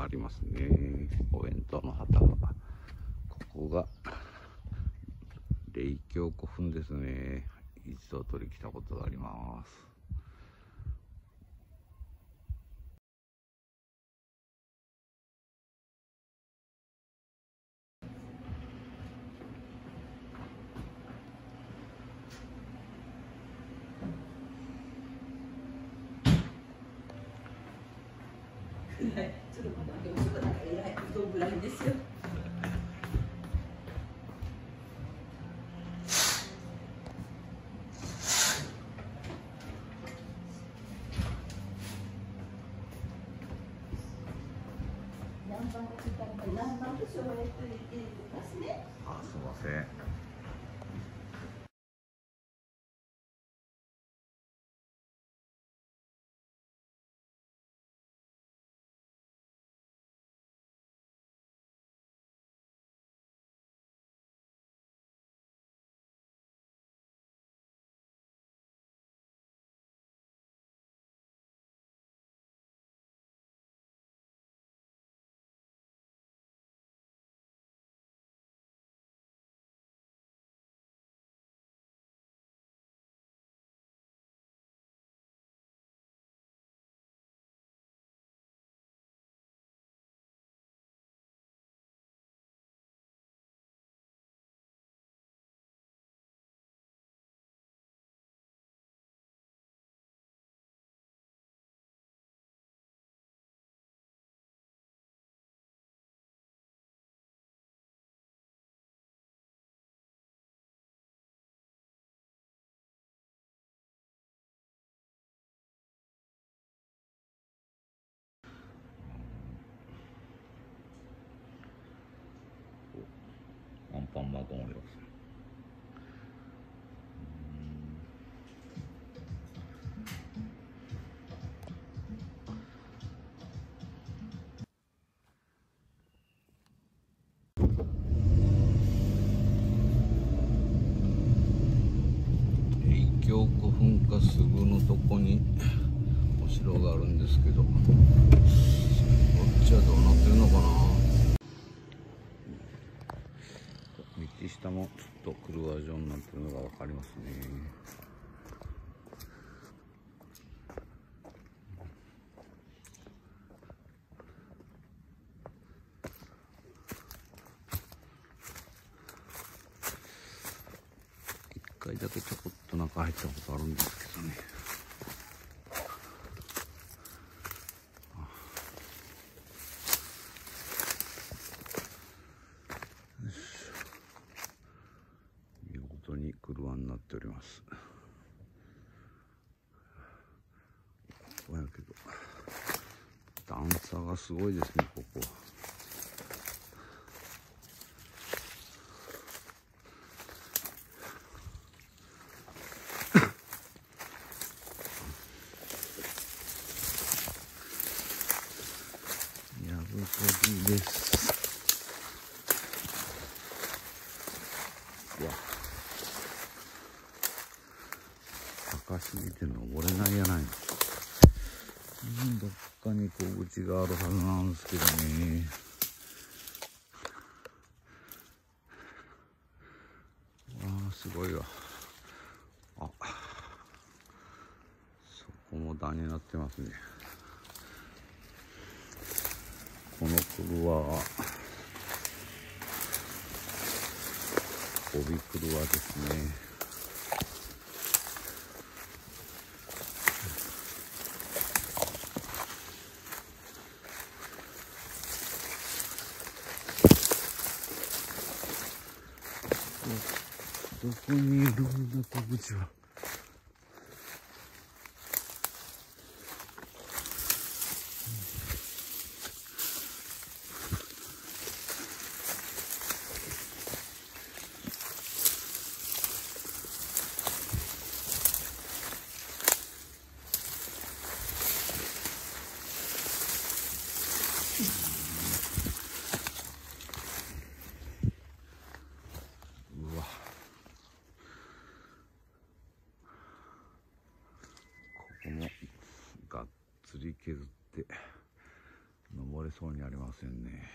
がありますね。お弁当の旗がここが霊郷古墳ですね一度取り来たことがありますちょっと待って、でもちょっとなんか偉い、どんぐらいですよ。何番が来たのか、何番と将来と言ってますね。あすいませんアンパンマンがおります。影響古墳かすぐのとこにお城があるんですけどこっちはどうなってるのかな道下もちょっとクルワ状になってるのが分かりますね。一回だけちょこっと中入ったことあるんですけどね見事に車になっておりますここやけど。段差がすごいですねここ。やぶこぎです。わ高すぎて登れないどっかに小口があるはずなんですけどね。わあすごいわ。あ。そこも段になってますね。この車は帯車ですね。どどこにいるんだ小口はうわここもがっつり削って登れれそうにありませんね。